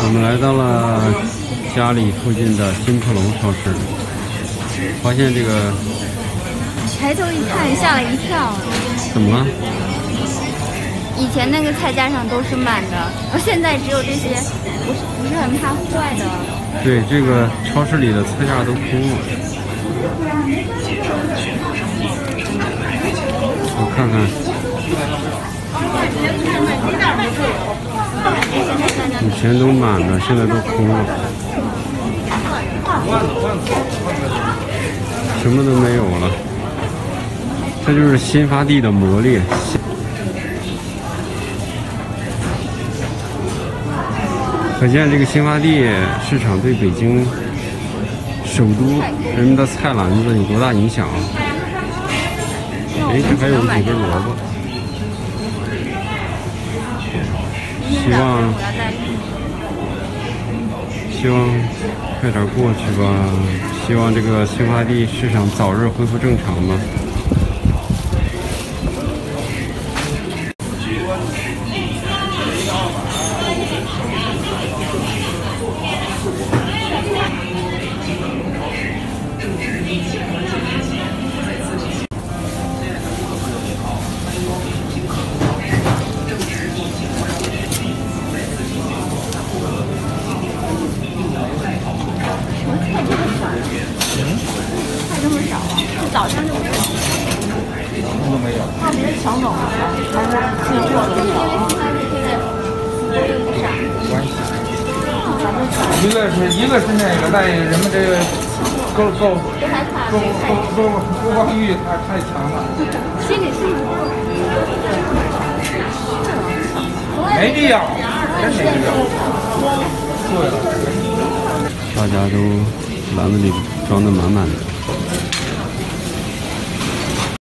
我们来到了家里附近的金普隆超市，发现这个抬头一看，吓了一跳。怎么了？以前那个菜架上都是满的，而现在只有这些不是不是很怕坏的。对，这个超市里的菜架都空了。我看看，以前都满了，现在都空了，什么都没有了。这就是新发地的魔力。可见这个新发地市场对北京首都人们的菜篮子有多大影响啊！哎，这还有几根萝卜，希望希望快点过去吧，希望这个新发地市场早日恢复正常吧。少啊？是早上就没有？都没有。怕别人抢走了，还是进货的？因为新发地现在供应不上。关系。一个是一个是那个在人们这个购购购购购购购欲太太强了。心理素质没必要，真没必要。对了。大家都篮子里装的满满的。